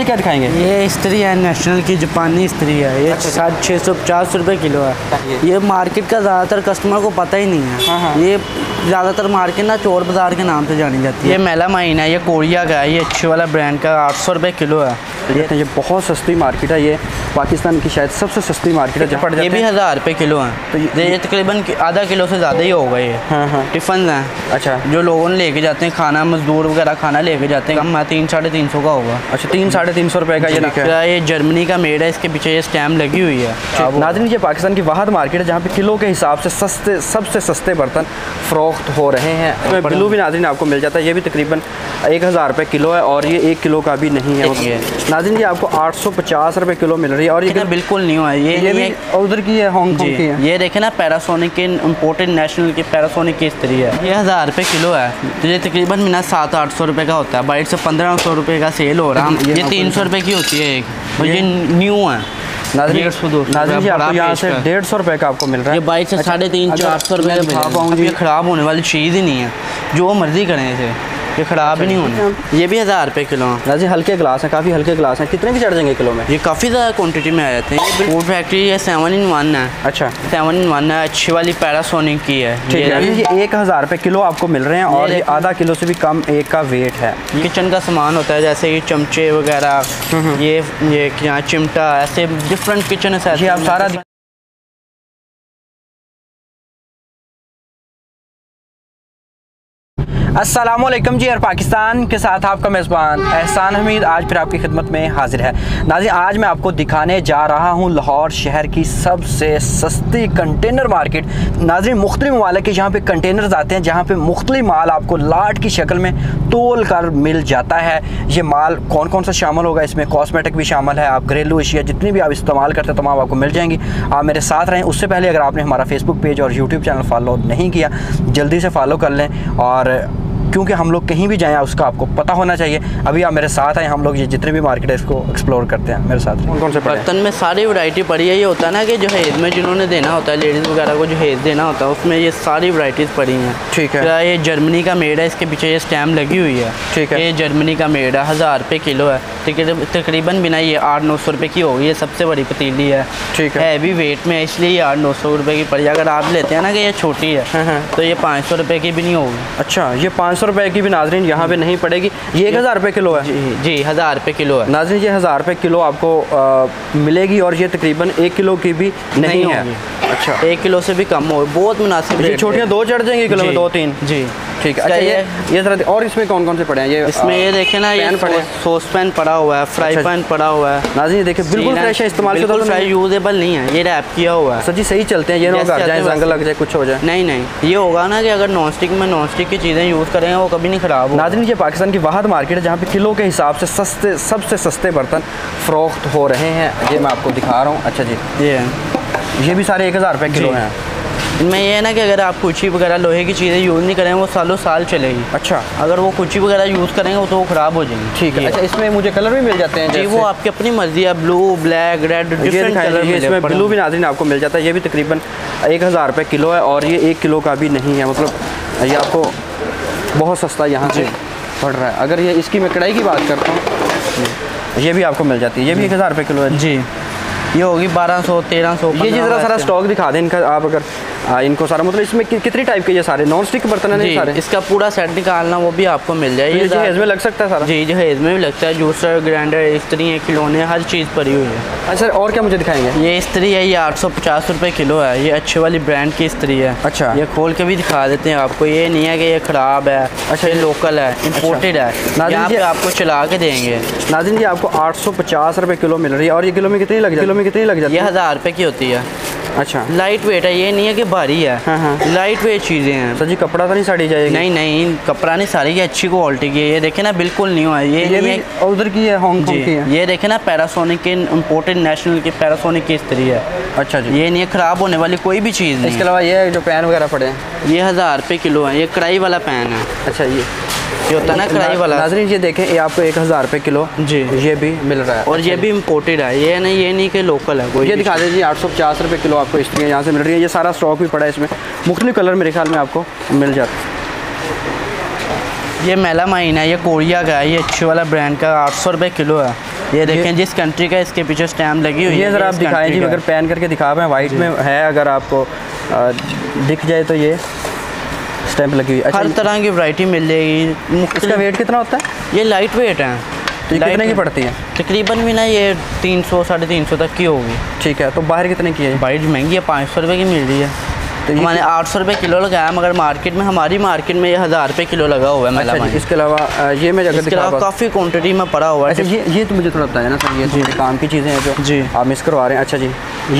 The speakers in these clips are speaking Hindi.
ये क्या दिखाएँगे? ये स्त्री है नेशनल की जापानी स्त्री है। ये अच्छा। सात छः सौ पचास रुपये किलो है। ये मार्केट का ज़्यादातर कस्टमर को पता ही नहीं है। हाँ, हाँ। ये ज़्यादातर मार्केट ना चोर बाज़ार के नाम से जानी जाती है। ये मेला महीना है ये कोरिया का है ये अच्छे वाला ब्रांड का आठ सौ रुपये किलो है। ये ये बहुत सस्ती मार्केट है ये पाकिस्तान की शायद सबसे सस्ती मार्केट है जहाँ ये भी हज़ार रुपये किलो है। तो तो ये- ये तकरीबन आधा किलो से ज़्यादा ही होगा ये। हाँ हाँ। टिफ़न हैं। अच्छा। जो लोगों ने लेके जाते हैं खाना मजदूर वगैरह खाना लेके जाते हैं कम है तीन साढ़े तीन सौ का होगा। अच्छा तीन साढ़े तीन सौ रुपये का ये है। ये जर्मनी का मेड है इसके पीछे ये स्टैम्प लगी हुई है। नाजरीन ये पाकिस्तान की वाहद मार्केट है जहाँ पे किलो के हिसाब से सस्ते सबसे सस्ते बर्तन फ़रोख्त हो रहे हैं। इसमें ब्लू भी नाजरीन आपको मिल जाता है ये भी तकरीबन एक हज़ार रुपये किलो है और ये एक किलो का भी नहीं है। ये। नाजरीन ये आपको आठ सौ पचास रुपये किलो मिल रही है और ये बिल्कुल न्यू है। ये ये भी उधर की है हांगकॉन्ग की है। ये देखे ना पैरासोनिक के इम्पोर्टेड नेशनल की पैरासोनिक की स्त्री है। ये हज़ार रुपये किलो है। तो ये तकरीबन मिना सात आठ सौ रुपये का होता है। बाइट से पंद्रह सौ रुपये का सेल हो रहा। है ये तीन सौ रुपये की होती है एक। और ये न्यू है। नाजरीन डेढ़ सौ दो जी आपको यहाँ से का। डेढ़ सौ रुपये का आपको मिल रहा ये बाइक से साढ़े तीन चार सौ रुपये है। ये ख़राब होने वाली चीज़ ही नहीं है। जो मर्ज़ी करें इसे। ये ख़राब ही नहीं होने। ये भी हज़ार रुपये किलो है। हल्के गिलास हैं काफ़ी हल्के गिलास हैं। कितने की चढ़ जाएँगे किलो में? ये काफ़ी ज़्यादा क्वांटिटी में आ जाते हैं फ़ूड फैक्ट्री है सेवन इन वन है। अच्छा। सेवन इन वन है अच्छी वाली पैरासोनिक की है। ठीक है। ये एक हज़ार रुपये किलो आपको मिल रहे हैं और ये आधा किलो से भी कम एक का वेट है। किचन का सामान होता है जैसे ये चमचे वगैरह ये ये क्या चिमटा ऐसे डिफरेंट किचन है ये आप सारा वालेकुम जी और पाकिस्तान के साथ आपका मेज़बान एहसान हमीद, आज फिर आपकी खिदमत में हाजिर है। नाजी आज मैं आपको दिखाने जा रहा हूँ लाहौर शहर की सबसे सस्ती कंटेनर मार्केट। नाजरी मुख्तलि ममालिक के यहाँ पे कंटेनर्स आते हैं, जहाँ पे मुख्तलि माल आपको लाट की शक्ल में तोल कर मिल जाता है। ये माल कौन कौन सा शामिल होगा? इसमें कॉस्मेटिक भी शामिल है, आप घरेलू अशिया जितनी भी आप इस्तेमाल करते हैं, तमाम आपको मिल जाएँगी। आप मेरे साथ रहें। उससे पहले अगर आपने हमारा फेसबुक पेज और यूट्यूब चैनल फॉलो नहीं किया, जल्दी से फॉलो कर लें और क्योंकि हम लोग कहीं भी जाएँ उसका आपको पता होना चाहिए। अभी आप मेरे साथ आए हम लोग ये जितने भी मार्केट है इसको एक्सप्लोर करते हैं मेरे साथ कौन कौन से बर्तन में सारी वैरायटी पड़ी है। ये होता है ना कि जो हेज में जिन्होंने देना होता है लेडीज़ वगैरह को जो हेज देना होता है उसमें ये सारी वैरायटीज़ पड़ी हैं। ठीक है। ये जर्मनी का मेड है इसके पीछे ये स्टैम्प लगी हुई है। ठीक है। ये जर्मनी का मेड है हज़ार रुपये किलो है। तकरीबन तकरीबन बिना ये आठ नौ सौ रुपये की होगी ये सबसे बड़ी पतीली है। ठीक है। हैवी वेट में है, इसलिए ये आठ नौ सौ रुपये की पड़ी अगर आप लेते हैं ना कि ये छोटी हाँ, है हाँ। तो ये पाँच सौ रुपये की भी नहीं होगी। अच्छा ये पाँच सौ रुपये की भी नाजरीन यहाँ पे नहीं पड़ेगी। ये एक हज़ार रुपए किलो है। जी जी हज़ार रुपये किलो है। नाजरीन ये हज़ार रुपए किलो आपको आ, मिलेगी और ये तकरीबन एक किलो की भी नहीं, नहीं है। अच्छा। एक किलो से भी कम हो बहुत मुनासिब ये छोटियाँ दो चढ़ जाएँगी किलो में दो तीन? जी। ठीक है। अच्छा ये ये- जरा और इसमें कौन कौन से पड़े हैं? ये इसमें ये देखे ना ये सॉस पैन पड़ा हुआ है फ्राई अच्छा। पैन पड़ा हुआ है। नाजरीन ये देखिए बिल्कुल फ्रेश है इस्तेमाल बिल्कुल तो फ्राई यूजेबल नहीं है ये रैप किया हुआ है। सर जी सही चलते हैं ये ना जाए जंग लग जाए कुछ हो जाए। नहीं नहीं ये होगा ना कि अगर नॉन स्टिक में नॉन स्टिक की चीज़ें यूज़ करेंगे वो कभी नहीं ख़राब होगा। ये पाकिस्तान की वाहद मार्केट है जहाँ पे किलो के हिसाब से सस्ते सबसे सस्ते बर्तन फ़रोख्त हो रहे हैं। ये मैं आपको दिखा रहा हूँ। अच्छा जी। ये है। ये भी सारे एक हज़ार रुपये किलो हैं। इनमें ये है ना कि अगर आप कुची वगैरह लोहे की चीज़ें यूज़ नहीं करें वो सालों साल चलेगी। अच्छा। अगर वो कुची वगैरह यूज़ करेंगे तो वो ख़राब हो जाएँगी। ठीक है। अच्छा इसमें मुझे कलर भी मिल जाते हैं जी वो आपकी अपनी मर्ज़ी है blue black red different colour इसमें ब्लू भी नाजरीन आपको मिल जाता है ये भी तकरीबन एक हज़ार रुपये किलो है और ये एक किलो का भी नहीं है मतलब ये आपको बहुत सस्ता यहाँ से पड़ रहा है। अगर ये इसकी मैं कढ़ाई की बात करता हूँ ये भी आपको मिल जाती है ये भी एक हज़ार रुपये किलो है जी। ये होगी बारह सौ तेरह सौ ये जी ज़रा सारा स्टॉक दिखा दें इनका आप अगर आ, इनको सारा मतलब इसमें कि, कितनी टाइप के ये सारे? नॉन स्टिक बर्तन है सारे? इसका पूरा सेट निकालना वो भी आपको मिल जाएगी ये जहेज में लग सकता है सारा? जी जहेज में भी लगता है जूसर ग्राइंडर स्त्री है खिलौने हर चीज़ पड़ी हुई है। अच्छा और क्या मुझे दिखाएँगे? ये स्त्री है ये आठ सौ पचास रुपये किलो है ये अच्छे वाली ब्रांड की स्त्री है। अच्छा। ये खोल के भी दिखा देते हैं आपको ये नहीं है कि ये ख़राब है अच्छा ये लोकल है इम्पोर्टेड है। नाजिन जी- आपको चला के देंगे। नाजिन जी आपको आठ सौ पचास रुपये किलो मिल रही है और ये किलो में कितनी लग जाती है? किलो में कितनी लग जाती ये हज़ार रुपये की होती है। अच्छा। लाइट वेट है ये नहीं है कि भारी है। हाँ, हाँ। लाइट वेट चीज़ें हैं। सर जी कपड़ा तो नहीं साड़ी जाएगी? नहीं नहीं कपड़ा नहीं सारी ये अच्छी क्वालिटी की है। ये देखे ना बिल्कुल न्यू है। ये ये नहीं उधर की है हांगकॉन्ग की है? ये देखे ना पैरासोनिक के इम्पोर्टेड नेशनल की पैरासोनिक की स्त्री है। अच्छा जी। ये नहीं है ख़राब होने वाली कोई भी चीज़ नहीं इसके अलावा ये जो पैन वगैरह पड़े हैं? ये हज़ार रुपये किलो है ये कढ़ाई वाला पैन है। अच्छा ये। ये होता है ना कढ़ाई वाला। नाजरीन ये देखें ये आपको एक हज़ार रुपये किलो जी। ये भी मिल रहा है। और ये भी इम्पोर्टेड है। ये नहीं ये नहीं कि लोकल है कोई ये दिखा दीजिए आठ सौ पचास रुपये किलो आपको स्त्रियाँ यहाँ से मिल रही है। ये सारा स्टॉक भी पड़ा है इसमें। मुख्तलिफ़ कलर मेरे ख्याल में आपको मिल जाता है। ये मेला महीना है ये कोरिया का है ये अच्छे वाला ब्रांड का आठ सौ रुपये किलो है। ये देखें जिस कंट्री का इसके पीछे स्टैम्प लगी हुई है ये ज़रा आप इस दिखाएँ जी अगर पैन करके दिखा पाएँ वाइट में है अगर आपको दिख जाए तो ये। स्टैंप लगी हुई। अच्छा हर तरह की वैरायटी मिल जाएगी। इसका वेट कितना होता है? ये लाइट वेट है। तो ये कितने की पड़ती है? तकरीबन भी ना ये तीन सौ साढ़े तीन सौ तक की होगी। ठीक है तो बाहर कितने की है? बाइट महँगी है पाँच सौ रुपये की मिल रही है। तो मैंने आठ सौ रुपये किलो लगाया मगर मार्केट में हमारी मार्केट में ये हज़ार रुपये किलो लगा हुआ है अच्छा मेला जी इसके अलावा ये मैं इसके अलावा काफ़ी क्वान्टिटी में पड़ा हुआ है। अच्छा ये ये तो मुझे थोड़ा बताया ना सर ये थोड़ी काम की चीज़ें हैं जो जी। आप मिस करवा रहे हैं। अच्छा जी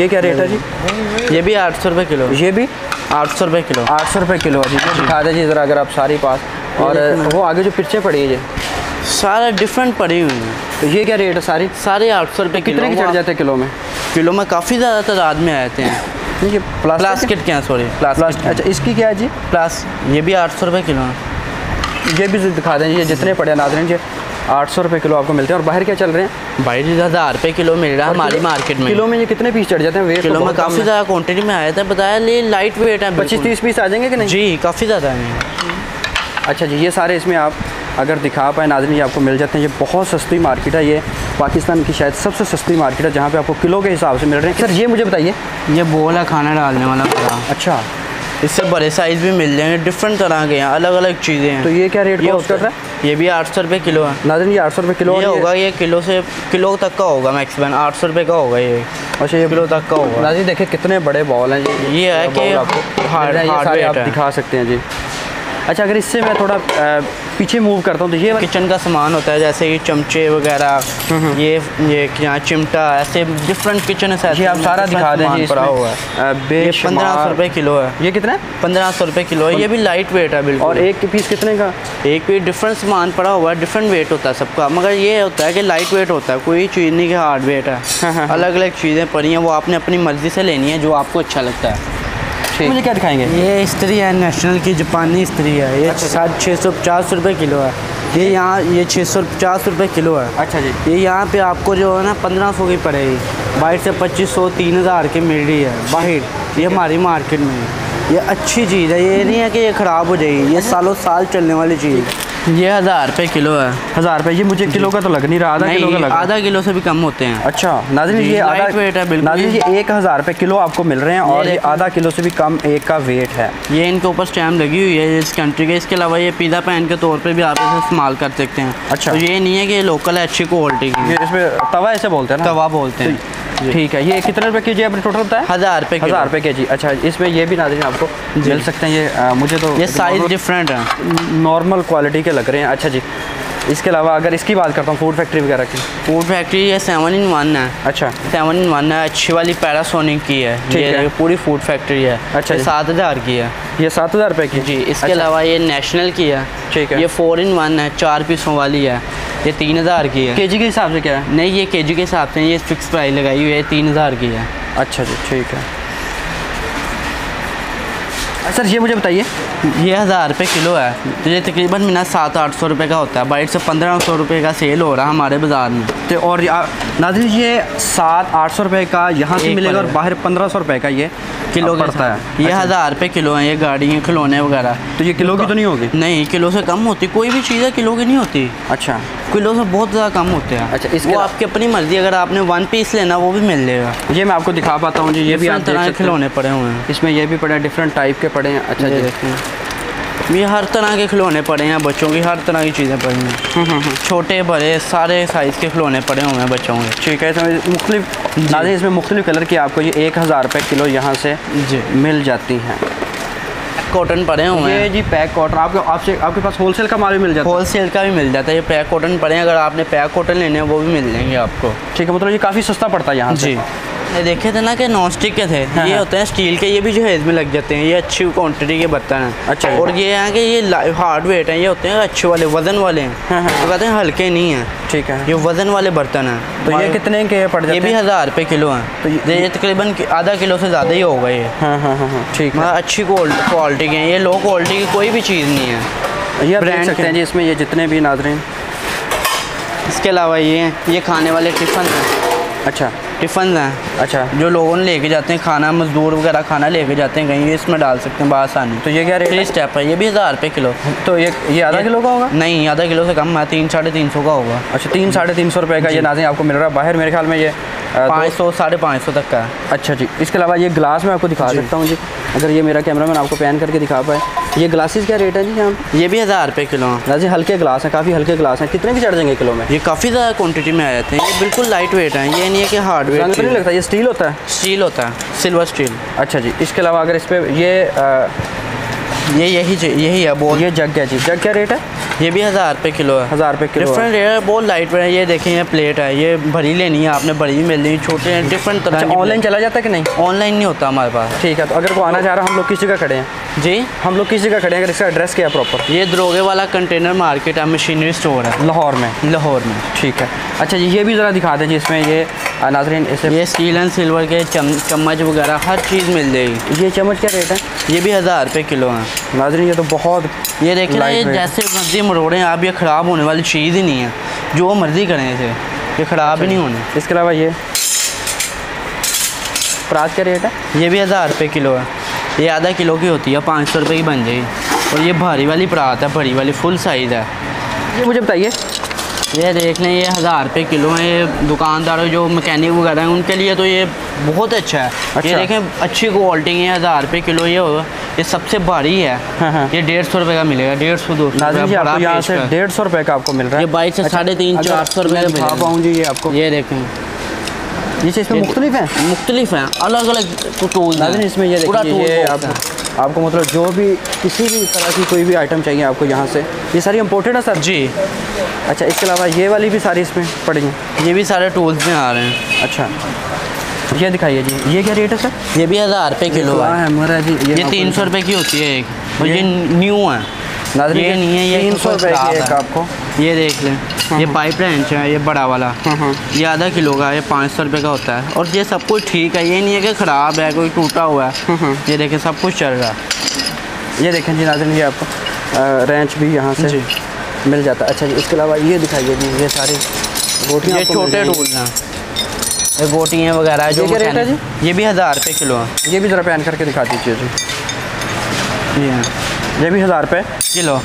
ये क्या रेट है जी? ये भी आठ सौ रुपये किलो ये भी? आठ सौ रुपये किलो। आठ सौ रुपये किलो जी ये दिखा दीजिए ज़रा अगर आप सारी पास और वो आगे जो पिरचे पड़ी है ये। सारा डिफरेंट पड़ी हुई है। तो ये क्या रेट है सारी? सारे आठ सौ रुपये कितने के चढ़ जाते हैं किलो में? किलो में काफ़ी ज़्यादा तादाद में आते हैं है प्लास्टिक प्लास्टिक के हैं सॉरी प्लास्टिक अच्छा इसकी क्या है जी? प्लास ये भी आठ सौ रुपये किलो है। ये भी दिखा दें ये जितने पड़े नाजरीन ये आठ सौ रुपये किलो आपको मिलते हैं। और बाहर क्या चल रहे हैं? भाई हज़ार रुपये किलो मिल रहा है हमारी मार्केट में। किलो में ये कितने पीस चढ़ जाते हैं? वेट किलो में काफ़ी ज़्यादा क्वान्टिटी में आया था बताया ये लाइट वेट है पच्चीस तीस पीस आ जाएँगे कि नहीं? जी काफ़ी ज़्यादा है। अच्छा जी ये सारे इसमें आप अगर दिखा पाए नाजन ये आपको मिल जाते हैं। ये बहुत सस्ती मार्केट है ये पाकिस्तान की शायद सबसे सस्ती मार्केट है जहाँ पे आपको किलो के हिसाब से मिल रहे हैं। सर ये मुझे बताइए। ये बोल है खाना डालने वाला अच्छा। इससे बड़े साइज़ भी मिल जाएँगे डिफरेंट तरह के हैं अलग अलग चीज़ें हैं। तो ये क्या रेट ये होता रहा है। ये भी आठ सौ रुपये किलो है। नाजन ये आठ सौ रुपये किलो ये होगा ये किलो से किलो तक का होगा मैक्सिमम आठ सौ रुपये का होगा ये। अच्छा ये किलो तक का होगा। नाजी देखिए कितने बड़े बॉल हैं। जी ये है कि आप दिखा सकते हैं जी। अच्छा अगर इससे मैं थोड़ा पीछे मूव करता हूँ तो ये किचन का सामान होता है जैसे ये चमचे वगैरह ये ये क्या चिमटा ऐसे डिफरेंट किचन है ये आप सारा दिखा दें जी पड़ा हुआ है। ये पंद्रह सौ रुपये किलो है। ये कितना है? पंद्रह सौ रुपये किलो है। ये भी लाइट वेट है बिल्कुल। और एक पीस कितने का? एक पीस डिफरेंट सामान पड़ा हुआ है डिफरेंट वेट होता है सबका। मगर ये होता है कि लाइट वेट होता है कोई चीज़ नहीं कि हार्ड वेट है। अलग अलग चीज़ें पड़ी हैं वो आपने अपनी मर्ज़ी से लेनी है जो आपको अच्छा लगता है। मुझे क्या दिखाएँगे? ये स्त्री है नेशनल की जापानी स्त्री है। ये साढ़े छः सौ पचास रुपये किलो है। ये यहाँ ये छः सौ पचास रुपये किलो है। अच्छा जी। ये यहाँ पे आपको जो है ना पंद्रह सौ की पड़ेगी। बाहर से पच्चीस सौ तीन हज़ार की मिल रही है। बाहर। ये हमारी मार्केट में। ये अच्छी चीज़ है। ये नहीं है कि ये ख़राब हो जाएगी। ये सालों साल चलने वाली चीज़ है। ये हज़ार रुपये किलो है। हज़ार रुपये ये मुझे किलो का तो लग नहीं रहा आधा किलो का लग रहा। आधा किलो से भी कम होते हैं। अच्छा नाजरीन जी, ये आधा weight है बिल्कुल। नाजरीन ये एक हज़ार रुपये किलो आपको मिल रहे हैं और ये आधा किलो से भी कम एक का वेट है। ये इनके ऊपर स्टैम्प लगी हुई है इस कंट्री के। इसके अलावा ये पिज़्ज़ा पैन के तौर पर भी आप इसे इस्तेमाल कर सकते हैं। अच्छा। तो ये नहीं है कि ये लोकल है अच्छी क्वालिटी की इसमें तवा ऐसे बोलते हैं तवा बोलते हैं। ठीक है ये कितने रुपए के जी आपने टोटल बताया हज़ार रुपये हज़ार रुपए के जी अच्छा इसमें ये भी नाजरीन आपको मिल सकते हैं ये अ, मुझे तो ये साइज़ डिफरेंट है। नॉर्मल क्वालिटी के लग रहे हैं। अच्छा जी इसके अलावा अगर इसकी बात करता हूँ फ़ूड फैक्ट्री वगैरह की। फ़ूड फैक्ट्री ये सेवन इन वन है। अच्छा। सेवन इन वन है अच्छी वाली पैरासोनिक की है। ठीक ये है। पूरी फ़ूड फैक्ट्री है। अच्छा सात हज़ार की है। ये सात हज़ार रुपये की? जी इसके अच्छा, अलावा ये नेशनल की है। ठीक है। ये फोर इन वन है चार पीसों वाली है। ये तीन हज़ार की है। के जी के हिसाब से क्या है? नहीं ये के के हिसाब से ये फिक्स प्राइस लगाई हुई है तीन हज़ार की है। अच्छा जी ठीक है। सर ये मुझे बताइए। ये हज़ार रुपये किलो है। तो ये तकरीबन मिना सात आठ सौ रुपये का होता है। बाइट से पंद्रह सौ रुपये का सेल हो रहा है हमारे बाज़ार में। तो और नाज़रीन ये सात आठ सौ रुपये का यहाँ से मिलेगा और बाहर पंद्रह सौ रुपये का ये किलो पड़ता है। ये अच्छा। हज़ार रुपये किलो है ये गाड़ियाँ खिलौने वगैरह। तो ये किलो की तो नहीं होगी? नहीं किलो से कम होती। कोई भी चीज़ है किलो की नहीं होती। अच्छा। किलो से बहुत ज़्यादा कम होते हैं। अच्छा, इसके वो आपकी अपनी मर्ज़ी अगर आपने वन पीस लेना वो भी मिल जाएगा। ये मैं आपको दिखा पाता हूँ जी ये भी आप तरह के खिलौने पड़े हुए हैं। इसमें ये भी पड़े हैं डिफरेंट टाइप के पड़े हैं। अच्छा जी। देखें ये हर तरह के खिलौने पड़े हैं बच्चों की हर तरह की चीज़ें पड़ी हैं। हम्म, हम्म, हम्म। छोटे बड़े सारे साइज़ के खिलौने पड़े हुए हैं बच्चों के। ठीक है इसमें मुख्तलिफ़ इसमें मुख्तलिफ़ कलर की आपको ये एक हज़ार रुपये किलो यहाँ से जी। मिल जाती हैं। कॉटन पड़े हुए ये हैं। जी पैक कॉटन आपके आपसे आपके पास होलसेल का माल भी मिल जाता है? होलसेल का भी मिल जाता है ये पैक कॉटन पड़े हैं अगर आपने पैक कॉटन लेने हैं वो भी मिल जाएँगे आपको। ठीक है मतलब ये काफ़ी सस्ता पड़ता है यहाँ जी। ये देखे थे ना कि नॉन स्टिक के थे। हाँ, ये हाँ। होते हैं स्टील के ये भी जहेज में लग जाते हैं ये अच्छी क्वांटिटी के बर्तन हैं। अच्छा। और ये हैं कि ये हार्ड वेट हैं ये होते हैं अच्छे वाले वज़न वाले हैं। हाँ, हाँ। तो कहते हैं हल्के नहीं हैं। ठीक है। ये वज़न वाले बर्तन हैं। तो ये कितने के पड़ जाते ये भी हज़ार रुपये किलो हैं। तो ये- तकरीबन आधा किलो से ज़्यादा ही होगा ये। हाँ हाँ हाँ हाँ ठीक है। अच्छी क्वालिटी के हैं। ये लो क्वालिटी की कोई भी चीज़ नहीं है। ये सकते हैं जी इसमें ये जितने भी नाजरीन। इसके अलावा ये हैं ये खाने वाले टिफ़न हैं। अच्छा। टिफ़न हैं। अच्छा। जो लोगों ने लेके जाते हैं खाना मजदूर वगैरह खाना लेके जाते हैं कहीं ये इसमें डाल सकते हैं बासानी। तो ये क्या रेट थ्री स्टेप है ये भी हज़ार रुपये किलो। तो ये ये आधा किलो का होगा? नहीं आधा किलो से कम है तीन साढ़े तीन सौ का होगा। अच्छा तीन साढ़े तीन सौ रुपये का ये नाजें आपको मिल रहा है। बाहर मेरे ख्याल में ये पाँच सौ साढ़े पाँच सौ तक का है। अच्छा जी इसके अलावा ये ग्लास मैं आपको दिखा सकता हूँ जी। अगर ये मेरा कैमरा मैन आपको पैन करके दिखा पाए। ये ग्लासेस क्या रेट है जी यहाँ? ये भी हज़ार रुपये किलो हैं। जी हल्के ग्लास हैं काफ़ी हल्के ग्लास हैं। कितने भी चढ़ जाएँगे किलो में? ये काफ़ी ज़्यादा क्वांटिटी में आ जाते हैं ये बिल्कुल लाइट वेट हैं। ये नहीं है कि हार्ड रंग तो नहीं लगता ये स्टील होता है? स्टील होता है। सिल्वर स्टील अच्छा जी इसके अलावा अगर इस पर ये ये यही यही है बोल ये जग है जी। जग क्या रेट है? ये भी हज़ार रुपये किलो है। हज़ार रुपये किलो डिफरेंट रेट है बहुत लाइट वेट है। ये देखें ये प्लेट है। ये भरी लेनी है आपने भरी मिल रही छोटे हैं डिफरेंट तरह ऑनलाइन चला जाता है कि नहीं? ऑनलाइन नहीं होता हमारे पास। ठीक है तो अगर कोई आना चाह रहा है हम लोग किस जगह खड़े हैं। जी? हम लोग किस जगह खड़े हैं अगर इसका एड्रेस क्या है प्रॉपर ये दरोगे वाला कंटेनर मार्केट है मशीनरी स्टोर है। लाहौर में। लाहौर में। ठीक है। अच्छा जी ये भी ज़रा दिखा दें जी इसमें। ये नाजरीन इसे ये स्टील एंड सिल्वर के चम चम्मच वगैरह हर चीज़ मिल जाएगी। ये चम्मच क्या रेट है? ये भी हज़ार रुपये किलो है। नाजरीन ये तो बहुत ये देखिए ना ये। जैसे मर्ज़ी मरोड़े आप ये ख़राब होने वाली चीज़ ही नहीं है। जो मर्ज़ी करें इसे। ये ख़राब ही नहीं होने। इसके अलावा ये प्रात क्या रेट है? ये भी हज़ार रुपये किलो है। ये आधा किलो की होती है पाँच सौ रुपये की बन जाएगी। और ये भारी वाली परात है बड़ी वाली फुल साइज़ है। ये मुझे बताइए ये देख लें ये हज़ार रुपये किलो है ये दुकानदार जो मैकेनिक वगैरह हैं उनके लिए तो ये बहुत अच्छा है। अच्छा। ये देखें अच्छी क्वालिटी है हज़ार रुपये किलो ये होगा ये सबसे भारी है। हाँ, हाँ। ये डेढ़ सौ रुपये का मिलेगा डेढ़ सौ दो सौ यहाँ डेढ़ सौ रुपये का आपको मिल रहा है। ये बाइक से साढ़े तीन चार सौ रुपये मैं का पाऊँ जी ये आपको। ये देखें। ये इसमें मुख्तलिफ़ है? मुख्तलिफ़ हैं अलग अलग टूल इसमें ये पूरा ये box आपको मतलब जो भी किसी भी तरह की कोई भी आइटम चाहिए आपको यहाँ से। ये सारी इम्पोर्टेड है सर? जी। अच्छा इसके अलावा ये वाली भी सारी इसमें पड़ी हैं? ये भी सारे टूल्स में आ रहे हैं। अच्छा। ये दिखाइए जी। ये क्या रेट है सर? ये भी हज़ार रुपये किलो तो है। हमारा जी ये तीन सौ रुपये की होती है एक। और ये- ये न्यू है। ये नहीं है ये तीन सौ रुपये की एक आपको। ये देख लें। ये पाइप रेंच है ये बड़ा वाला। हाँ हाँ ये आधा किलो का ये पाँच सौ रुपये का होता है। और ये सब कुछ ठीक है ये नहीं है कि ख़राब है कोई टूटा हुआ है। ये देखें सब कुछ चल रहा है। ये देखें जी नाज़रीन ये आपको रेंच भी यहाँ से जी। मिल जाता है। अच्छा जी इसके अलावा ये दिखाइए जी ये सारी रोटियाँ ये छोटे टूल हैं। ये गोटियाँ वगैरह जो ये रेट है जी? ये भी हज़ार रुपये किलो है। ये भी ज़रा पैन करके दिखा दीजिए जी। ये हैं। ये भी हज़ार रुपये किलो।